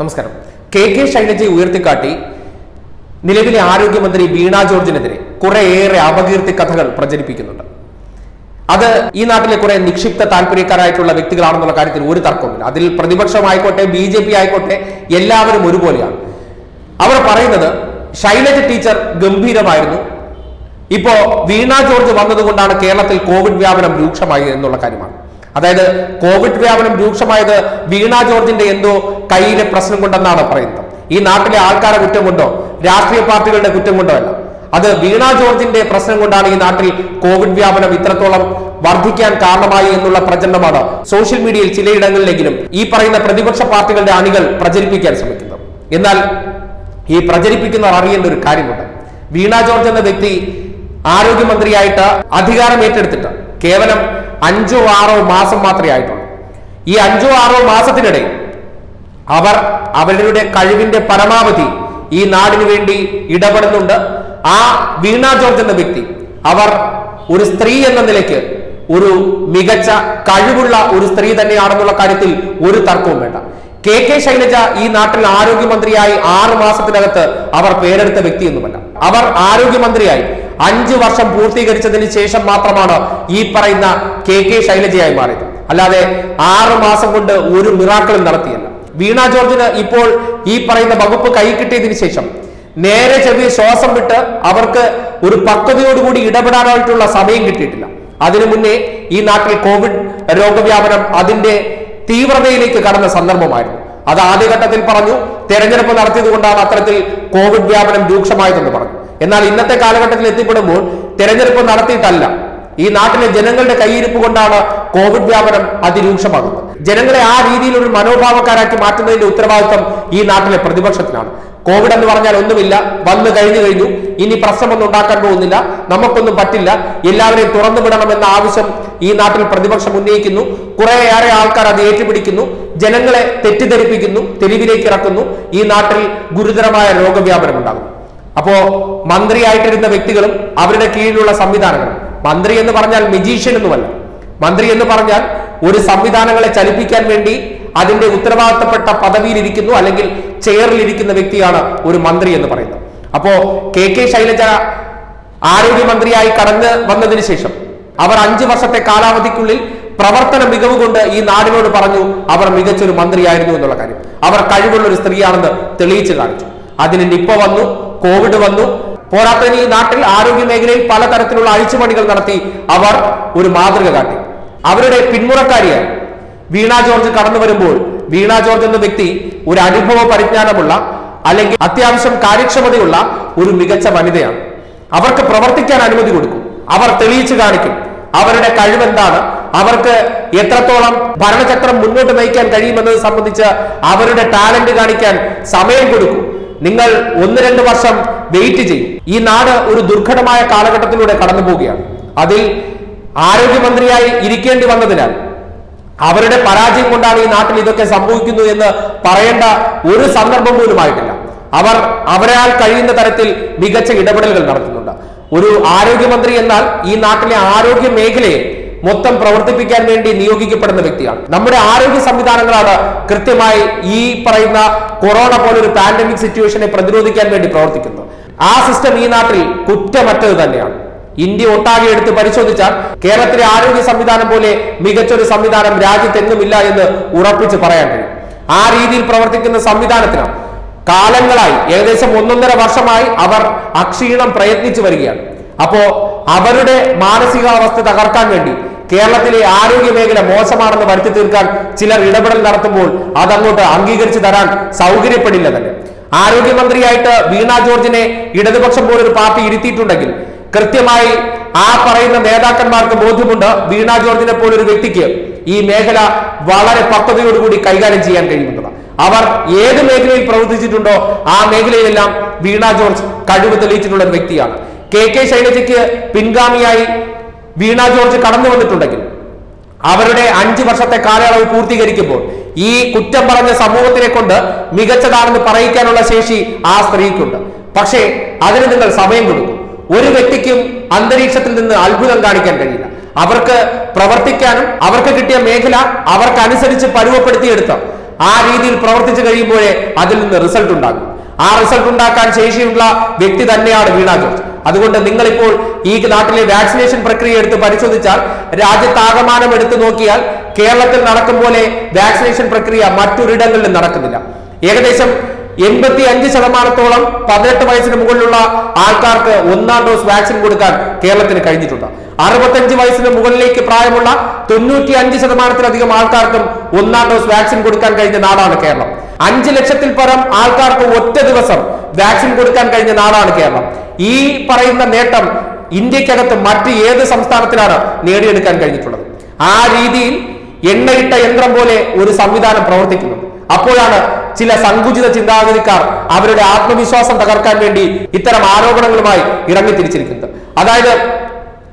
നമസ്കാരം. K K ശൈലജയെ ഉയർത്തിക്കാട്ടി നിലവിലെ ആരോഗ്യമന്ത്രി വീണ ജോർജിനെതിരെ കുറേയേറെ അപകീർത്തി കഥകൾ പ്രചരിപ്പിക്കുന്നുണ്ട്. അത് ഈ നാട്ടിലെ കുറെ നിക്ഷിപ്ത താല്പര്യക്കാരായിട്ടുള്ള വ്യക്തികളാണെന്നുള്ള കാര്യത്തിൽ ഒരു തർക്കവുമില്ല. അതിൽ പ്രതിപക്ഷമായിക്കോട്ടെ ബി ജെ പി ആയിക്കോട്ടെ എല്ലാവരും ഒരുപോലെയാണ്. അവർ പറയുന്നത് ശൈലജ ടീച്ചർ ഗംഭീരമായിരുന്നു. ഇപ്പോ വീണ ജോർജ് വന്നതുകൊണ്ടാണ് കേരളത്തിൽ കോവിഡ് വ്യാപനം രൂക്ഷമായി എന്നുള്ള കാര്യമാണ്. അതായത് കോവിഡ് വ്യാപനം രൂക്ഷമായത് വീണ ജോർജിന്റെ എന്തോ കയ്യിലെ പ്രശ്നം കൊണ്ടെന്നാണ് പറയുന്നത്? ഈ നാട്ടിലെ ആൾക്കാരെ കുറ്റം കൊണ്ടോ രാഷ്ട്രീയ പാർട്ടികളുടെ കുറ്റം കൊണ്ടോ അല്ല. അത് വീണ ജോർജിന്റെ പ്രശ്നം കൊണ്ടാണ് ഈ നാട്ടിൽ കോവിഡ് വ്യാപനം ഇത്രത്തോളം വർദ്ധിക്കാൻ കാരണമായി എന്നുള്ള പ്രചരണമാണ് സോഷ്യൽ മീഡിയയിൽ ചിലയിടങ്ങളിലെങ്കിലും ഈ പറയുന്ന പ്രതിപക്ഷ പാർട്ടികളുടെ അണികൾ പ്രചരിപ്പിക്കാൻ ശ്രമിക്കുന്നത്. എന്നാൽ ഈ പ്രചരിപ്പിക്കുന്നവർ അറിയേണ്ട ഒരു കാര്യമുണ്ട്. വീണ ജോർജ് എന്ന വ്യക്തി ആരോഗ്യമന്ത്രിയായിട്ട് അധികാരം ഏറ്റെടുത്തിട്ട് കേവലം അഞ്ചോ ആറോ മാസം മാത്രമേ ആയിട്ടുള്ളൂ. ഈ അഞ്ചോ ആറോ മാസത്തിനിടയിൽ അവർ അവരുടെ കഴിവിന്റെ പരമാവധി ഈ നാടിനു വേണ്ടി ഇടപെടുന്നുണ്ട്. ആ വീണ ജോർജ് എന്ന വ്യക്തി അവർ ഒരു സ്ത്രീ എന്ന നിലയ്ക്ക് ഒരു മികച്ച കഴിവുള്ള ഒരു സ്ത്രീ തന്നെയാണെന്നുള്ള കാര്യത്തിൽ ഒരു തർക്കവും വേണ്ട. കെ കെ ശൈലജ ഈ നാട്ടിൽ ആരോഗ്യമന്ത്രിയായി ആറു മാസത്തിനകത്ത് അവർ പേരെടുത്ത വ്യക്തിയൊന്നുമല്ല അവർ ആരോഗ്യമന്ത്രിയായി അഞ്ചു വർഷം പൂർത്തീകരിച്ചതിന് ശേഷം മാത്രമാണ് ഈ പറയുന്ന കെ കെ ശൈലജയായി മാറിയത്. അല്ലാതെ ആറു മാസം കൊണ്ട് ഒരു മിറാക്കളും നടത്തിയല്ല. വീണ ജോർജിന് ഇപ്പോൾ ഈ പറയുന്ന വകുപ്പ് കൈ കിട്ടിയതിനു ശേഷം നേരെ ചെവി ശ്വാസം വിട്ട് അവർക്ക് ഒരു പക്വതയോടുകൂടി ഇടപെടാനായിട്ടുള്ള സമയം കിട്ടിയിട്ടില്ല. അതിനു മുന്നേ ഈ നാട്ടിൽ കോവിഡ് രോഗവ്യാപനം അതിന്റെ തീവ്രതയിലേക്ക് കടന്ന സന്ദർഭമായിരുന്നു. അത് ആദ്യഘട്ടത്തിൽ പറഞ്ഞു തെരഞ്ഞെടുപ്പ് നടത്തിയത് കൊണ്ടാണ് അത്തരത്തിൽ കോവിഡ് വ്യാപനം രൂക്ഷമായതെന്ന് പറഞ്ഞു. എന്നാൽ ഇന്നത്തെ കാലഘട്ടത്തിൽ എത്തിപ്പെടുമ്പോൾ തെരഞ്ഞെടുപ്പ് നടത്തിയിട്ടല്ല. ഈ നാട്ടിലെ ജനങ്ങളുടെ കൈയിരിപ്പ് കൊണ്ടാണ് കോവിഡ് വ്യാപനം അതിരൂക്ഷമാകുന്നത്. ജനങ്ങളെ ആ രീതിയിൽ ഒരു മനോഭാവക്കാരാക്കി മാറ്റുന്നതിന്റെ ഉത്തരവാദിത്വം ഈ നാട്ടിലെ പ്രതിപക്ഷത്തിനാണ്. കോവിഡ് എന്ന് പറഞ്ഞാൽ ഒന്നുമില്ല വന്നു കഴിഞ്ഞു കഴിഞ്ഞു. ഇനി പ്രശ്നമൊന്നും ഉണ്ടാക്കാൻ പോകുന്നില്ല നമുക്കൊന്നും പറ്റില്ല. എല്ലാവരെയും തുറന്നു വിടണമെന്ന ആവശ്യം ഈ നാട്ടിൽ പ്രതിപക്ഷം ഉന്നയിക്കുന്നു. കുറേയേറെ ആൾക്കാർ അത് ഏറ്റുപിടിക്കുന്നു. ജനങ്ങളെ തെറ്റിദ്ധരിപ്പിക്കുന്നു തെരുവിലേക്ക് ഇറക്കുന്നു. ഈ നാട്ടിൽ ഗുരുതരമായ രോഗവ്യാപനം ഉണ്ടാകുന്നു അപ്പോ മന്ത്രിയായിട്ടിരുന്ന വ്യക്തികളും അവരുടെ കീഴിലുള്ള സംവിധാനങ്ങളും. മന്ത്രി എന്ന് പറഞ്ഞാൽ മെജീഷ്യൻ എന്നുമല്ല മന്ത്രി എന്ന് പറഞ്ഞാൽ ഒരു സംവിധാനങ്ങളെ ചലിപ്പിക്കാൻ വേണ്ടി അതിന്റെ ഉത്തരവാദിത്തപ്പെട്ട പദവിയിലിരിക്കുന്നു അല്ലെങ്കിൽ ചെയറിലിരിക്കുന്ന വ്യക്തിയാണ് ഒരു മന്ത്രി എന്ന് പറയുന്നത്. അപ്പോ കെ കെ ശൈലജ ആരോഗ്യമന്ത്രിയായി കടന്നു വന്നതിന് ശേഷം അവർ അഞ്ചു വർഷത്തെ കാലാവധിക്കുള്ളിൽ പ്രവർത്തന മികവ് കൊണ്ട് ഈ നാടിനോട് പറഞ്ഞു അവർ മികച്ചൊരു മന്ത്രിയായിരുന്നു എന്നുള്ള കാര്യം. അവർ കഴിവുള്ള ഒരു സ്ത്രീയാണെന്ന് തെളിയിച്ചു കാണിച്ചു. അതിന് നിപ്പ വന്നു. കോവിഡ് വന്നു. പോരാത്തതിന് ഈ നാട്ടിൽ ആരോഗ്യ മേഖലയിൽ പലതരത്തിലുള്ള അഴിച്ചുപണികൾ നടത്തി അവർ ഒരു മാതൃക കാട്ടി. അവരുടെ പിന്മുറക്കാരിയായി വീണ ജോർജ് കടന്നു വരുമ്പോൾ വീണ ജോർജ് എന്ന വ്യക്തി ഒരു അനുഭവ പരിജ്ഞാനമുള്ള അല്ലെങ്കിൽ അത്യാവശ്യം കാര്യക്ഷമതയുള്ള ഒരു മികച്ച വനിതയാണ്. അവർക്ക് പ്രവർത്തിക്കാൻ അനുമതി കൊടുക്കും. അവർ തെളിയിച്ചു കാണിക്കും അവരുടെ കഴിവെന്താണ്. അവർക്ക് എത്രത്തോളം ഭരണചക്രം മുന്നോട്ട് നയിക്കാൻ കഴിയുമെന്നത് സംബന്ധിച്ച് അവരുടെ ടാലന്റ് കാണിക്കാൻ സമയം കൊടുക്കും. നിങ്ങൾ ഒന്ന് രണ്ട് വർഷം വെയിറ്റ് ചെയ്യും. ഈ നാട് ഒരു ദുർഘടമായ കാലഘട്ടത്തിലൂടെ കടന്നു പോവുകയാണ്. അതിൽ ആരോഗ്യമന്ത്രിയായി ഇരിക്കേണ്ടി വന്നതിനാൽ അവരുടെ പരാജയം കൊണ്ടാണ് ഈ നാട്ടിൽ ഇതൊക്കെ സംഭവിക്കുന്നു എന്ന് പറയേണ്ട ഒരു സന്ദർഭം പോലും ആയിട്ടില്ല. അവർ അവരാൽ കഴിയുന്ന തരത്തിൽ മികച്ച ഇടപെടലുകൾ നടത്തുന്നുണ്ട്. ഒരു ആരോഗ്യമന്ത്രി എന്നാൽ ഈ നാട്ടിലെ ആരോഗ്യ മേഖലയെ മൊത്തം പ്രവർത്തിപ്പിക്കാൻ വേണ്ടി നിയോഗിക്കപ്പെടുന്ന വ്യക്തിയാണ്. നമ്മുടെ ആരോഗ്യ സംവിധാനങ്ങളാണ് കൃത്യമായി ഈ പറയുന്ന കൊറോണ പോലൊരു പാൻഡമിക് സിറ്റുവേഷനെ പ്രതിരോധിക്കാൻ വേണ്ടി പ്രവർത്തിക്കുന്നത്. ആ സിസ്റ്റം ഈ നാട്ടിൽ കുറ്റമറ്റത് തന്നെയാണ്. ഇന്ത്യ ഒട്ടാകെ എടുത്ത് പരിശോധിച്ചാൽ കേരളത്തിലെ ആരോഗ്യ സംവിധാനം പോലെ മികച്ചൊരു സംവിധാനം രാജ്യത്തെങ്ങുമില്ല എന്ന് ഉറപ്പിച്ച് പറയാൻ കഴിയും. ആ രീതിയിൽ പ്രവർത്തിക്കുന്ന സംവിധാനത്തിനാണ് കാലങ്ങളായി ഏകദേശം ഒന്നൊന്നര വർഷമായി അവർ അക്ഷീണം പ്രയത്നിച്ചു വരികയാണ്. അപ്പോ അവരുടെ മാനസികാവസ്ഥ തകർക്കാൻ വേണ്ടി കേരളത്തിലെ ആരോഗ്യ മേഖല മോശമാണെന്ന് വരുത്തി തീർക്കാൻ ചിലർ ഇടപെടൽ നടത്തുമ്പോൾ അതങ്ങോട്ട് അംഗീകരിച്ചു തരാൻ സൗകര്യപ്പെടില്ല തന്നെ. ആരോഗ്യമന്ത്രിയായിട്ട് വീണ ജോർജിനെ ഇടതുപക്ഷം പോലൊരു പാർട്ടി ഇരുത്തിയിട്ടുണ്ടെങ്കിൽ കൃത്യമായി ആ പറയുന്ന നേതാക്കന്മാർക്ക് ബോധ്യമുണ്ട് വീണ ജോർജിനെ പോലൊരു വ്യക്തിക്ക് ഈ മേഖല വളരെ പക്വതയോടുകൂടി കൈകാര്യം ചെയ്യാൻ കഴിയുമെന്നുള്ളത് അവർ ഏത് മേഖലയിൽ പ്രവർത്തിച്ചിട്ടുണ്ടോ ആ മേഖലയിലെല്ലാം വീണ ജോർജ് കഴിവ് തെളിയിച്ചിട്ടുള്ള വ്യക്തിയാണ്. കെ കെ ശൈലജയ്ക്ക് പിൻഗാമിയായി വീണ ജോർജ് കടന്നു വന്നിട്ടുണ്ടെങ്കിൽ അവരുടെ അഞ്ചു വർഷത്തെ കാലയളവ് പൂർത്തീകരിക്കുമ്പോൾ ഈ കുറ്റം പറഞ്ഞ സമൂഹത്തിനെ കൊണ്ട് മികച്ചതാണെന്ന് പറയിക്കാനുള്ള ശേഷി ആ സ്ത്രീക്കുണ്ട്. പക്ഷേ അതിന് നിങ്ങൾ സമയം കൊടുക്കും. ഒരു വ്യക്തിക്കും അന്തരീക്ഷത്തിൽ നിന്ന് അത്ഭുതം കാണിക്കാൻ കഴിയില്ല. അവർക്ക് പ്രവർത്തിക്കാനും അവർക്ക് കിട്ടിയ മേഖല അവർക്കനുസരിച്ച് പരുവപ്പെടുത്തിയെടുത്ത ആ രീതിയിൽ പ്രവർത്തിച്ചു കഴിയുമ്പോഴേ അതിൽ നിന്ന് റിസൾട്ട് ഉണ്ടാകും. ആ റിസൾട്ട് ഉണ്ടാക്കാൻ ശേഷിയുള്ള വ്യക്തി തന്നെയാണ് വീണ ജോർജ്. അതുകൊണ്ട് നിങ്ങളിപ്പോൾ ഈ നാട്ടിലെ വാക്സിനേഷൻ പ്രക്രിയ എടുത്ത് പരിശോധിച്ചാൽ രാജ്യത്താകമാനം എടുത്തു നോക്കിയാൽ കേരളത്തിൽ നടക്കും പോലെ വാക്സിനേഷൻ പ്രക്രിയ മറ്റൊരിടങ്ങളിലും നടക്കുന്നില്ല. ഏകദേശം എൺപത്തി അഞ്ച് ശതമാനത്തോളം പതിനെട്ട് വയസ്സിന് മുകളിലുള്ള ആൾക്കാർക്ക് ഒന്നാം ഡോസ് വാക്സിൻ കൊടുക്കാൻ കേരളത്തിന് കഴിഞ്ഞിട്ടുണ്ട്. അറുപത്തഞ്ച് വയസ്സിന് മുകളിലേക്ക് പ്രായമുള്ള തൊണ്ണൂറ്റി അഞ്ച് ശതമാനത്തിലധികം ആൾക്കാർക്കും ഒന്നാം ഡോസ് വാക്സിൻ കൊടുക്കാൻ കഴിഞ്ഞ നാടാണ് കേരളം. അഞ്ച് ലക്ഷത്തിൽ പരം ആൾക്കാർക്ക് ഒറ്റ ദിവസം വാക്സിൻ കൊടുക്കാൻ കഴിഞ്ഞ നാടാണ് കേരളം. ഈ പറയുന്ന നേട്ടം ഇന്ത്യക്കകത്ത് മറ്റ് ഏത് സംസ്ഥാനത്തിലാണ് നേടിയെടുക്കാൻ കഴിഞ്ഞിട്ടുള്ളത്? ആ രീതിയിൽ എണ്ണയിട്ട യന്ത്രം പോലെ ഒരു സംവിധാനം പ്രവർത്തിക്കുന്നു. അപ്പോഴാണ് ചില സങ്കുചിത ചിന്താഗതിക്കാർ അവരുടെ ആത്മവിശ്വാസം തകർക്കാൻ വേണ്ടി ഇത്തരം ആരോപണങ്ങളുമായി ഇറങ്ങിത്തിരിച്ചിരിക്കുന്നത്. അതായത്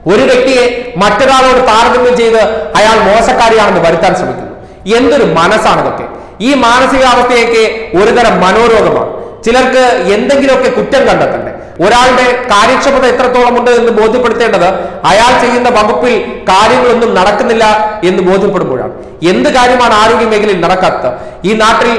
ഒരു വ്യക്തിയെ മറ്റൊരാളോട് താരതമ്യം ചെയ്ത് അയാൾ മോശക്കാരിയാണെന്ന് വരുത്താൻ ശ്രമിക്കുന്നു. എന്തൊരു മനസ്സാണ് ഇതൊക്കെ ഈ മാനസികാവസ്ഥയൊക്കെ ഒരുതരം മനോരോഗമാണ്. ചിലർക്ക് എന്തെങ്കിലുമൊക്കെ കുറ്റം കണ്ടെത്തണ്ടേ. ഒരാളുടെ കാര്യക്ഷമത എത്രത്തോളം ഉണ്ട് എന്ന് ബോധ്യപ്പെടുത്തേണ്ടത് അയാൾ ചെയ്യുന്ന വകുപ്പിൽ കാര്യങ്ങളൊന്നും നടക്കുന്നില്ല എന്ന് ബോധ്യപ്പെടുമ്പോഴാണ്. എന്ത് കാര്യമാണ് ആരോഗ്യ മേഖലയിൽ നടക്കാത്തത്? ഈ നാട്ടിൽ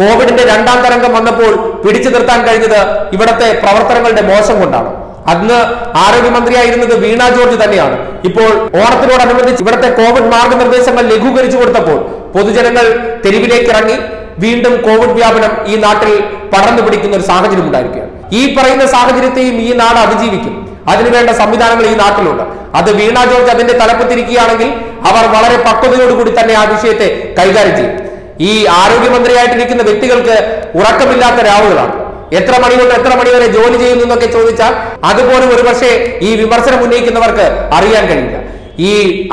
കോവിഡിന്റെ രണ്ടാം തരംഗം വന്നപ്പോൾ പിടിച്ചു നിർത്താൻ കഴിഞ്ഞത് ഇവിടത്തെ പ്രവർത്തനങ്ങളുടെ മോശം കൊണ്ടാണ്. അന്ന് ആരോഗ്യമന്ത്രിയായിരുന്നത് വീണ ജോർജ് തന്നെയാണ്. ഇപ്പോൾ ഓണത്തിനോടനുബന്ധിച്ച് ഇവിടുത്തെ കോവിഡ് മാർഗനിർദ്ദേശങ്ങൾ ലഘൂകരിച്ചു കൊടുത്തപ്പോൾ പൊതുജനങ്ങൾ തെരുവിലേക്ക് ഇറങ്ങി വീണ്ടും കോവിഡ് വ്യാപനം ഈ നാട്ടിൽ പടർന്നു പിടിക്കുന്ന ഒരു സാഹചര്യം ഉണ്ടായിരിക്കുകയാണ്. ഈ പറയുന്ന സാഹചര്യത്തെയും ഈ നാട് അതിജീവിക്കും. അതിനുവേണ്ട സംവിധാനങ്ങൾ ഈ നാട്ടിലുണ്ട്. അത് വീണ ജോർജ് അതിന്റെ തലപ്പത്തിരിക്കുകയാണെങ്കിൽ അവർ വളരെ പക്വതയോടുകൂടി തന്നെ ആ വിഷയത്തെ കൈകാര്യം ചെയ്യും. ഈ ആരോഗ്യമന്ത്രിയായിട്ടിരിക്കുന്ന വ്യക്തികൾക്ക് ഉറക്കമില്ലാത്ത രാവുകളാണ്. എത്ര മണി കൊണ്ട് എത്ര മണി വരെ ജോലി ചെയ്യുന്നു എന്നൊക്കെ ചോദിച്ചാൽ അതുപോലും ഒരുപക്ഷെ ഈ വിമർശനം ഉന്നയിക്കുന്നവർക്ക് അറിയാൻ കഴിയില്ല. ഈ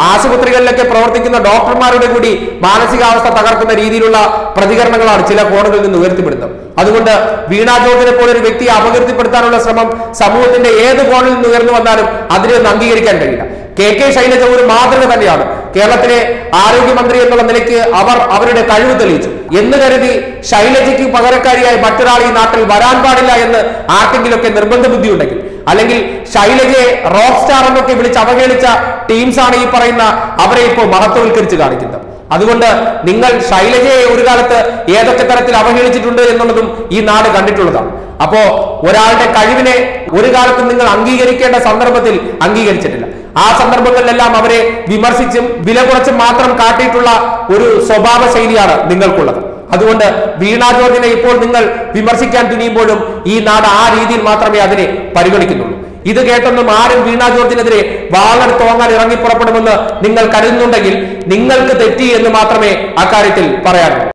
ആശുപത്രികളിലൊക്കെ പ്രവർത്തിക്കുന്ന ഡോക്ടർമാരുടെ കൂടി മാനസികാവസ്ഥ തകർക്കുന്ന രീതിയിലുള്ള പ്രതികരണങ്ങളാണ് ചില കോണുകളിൽ നിന്ന് ഉയർത്തിപ്പെടുന്നത്. അതുകൊണ്ട് വീണാ ജോർജിനെ പോലെ ഒരു വ്യക്തിയെ അപകീർത്തിപ്പെടുത്താനുള്ള ശ്രമം സമൂഹത്തിന്റെ ഏത് കോണിൽ നിന്ന് ഉയർന്നു വന്നാലും അതിനെ അംഗീകരിക്കാൻ കഴിയില്ല. കെ കെ ശൈലജ ഒരു മാതൃക തന്നെയാണ്. കേരളത്തിലെ ആരോഗ്യമന്ത്രി എന്നുള്ള നിലയ്ക്ക് അവർ അവരുടെ കഴിവ് തെളിയിച്ചു. എന്ന് കരുതി ശൈലജയ്ക്ക് പകരക്കാരിയായി മറ്റൊരാൾ ഈ നാട്ടിൽ വരാൻ പാടില്ല എന്ന് ആർക്കെങ്കിലുമൊക്കെ നിർബന്ധ ബുദ്ധി ഉണ്ടെങ്കിൽ അല്ലെങ്കിൽ ശൈലജയെ റോക്ക് സ്റ്റാർ എന്നൊക്കെ വിളിച്ച് അവഹേളിച്ച ടീംസാണ് ഈ പറയുന്ന അവരെ ഇപ്പോൾ മഹത്വവൽക്കരിച്ച് കാണിക്കുന്നത്. അതുകൊണ്ട് നിങ്ങൾ ശൈലജയെ ഒരു കാലത്ത് ഏതൊക്കെ തരത്തിൽ അവഹേളിച്ചിട്ടുണ്ട് എന്നുള്ളതും ഈ നാട് കണ്ടിട്ടുള്ളതാണ്. അപ്പോ ഒരാളുടെ കഴിവിനെ ഒരു കാലത്തും നിങ്ങൾ അംഗീകരിക്കേണ്ട സന്ദർഭത്തിൽ അംഗീകരിച്ചിട്ടില്ല. ആ സന്ദർഭങ്ങളിലെല്ലാം അവരെ വിമർശിച്ചും വില കുറച്ചും മാത്രം കാട്ടിയിട്ടുള്ള ഒരു സ്വഭാവ ശൈലിയാണ് നിങ്ങൾക്കുള്ളത്. അതുകൊണ്ട് വീണ ജോർജിനെ ഇപ്പോൾ നിങ്ങൾ വിമർശിക്കാൻ തുനിയുമ്പോഴും ഈ നാട് ആ രീതിയിൽ മാത്രമേ അതിനെ പരിഗണിക്കുന്നുള്ളൂ. ഇത് കേട്ടൊന്നും ആരും വീണ ജോർജിനെതിരെ വാളെടുത്ത് തോങ്ങാൻ ഇറങ്ങി പുറപ്പെടുമെന്ന് നിങ്ങൾ കരുതുന്നുണ്ടെങ്കിൽ നിങ്ങൾക്ക് തെറ്റി എന്ന് മാത്രമേ അക്കാര്യത്തിൽ പറയാനുള്ളൂ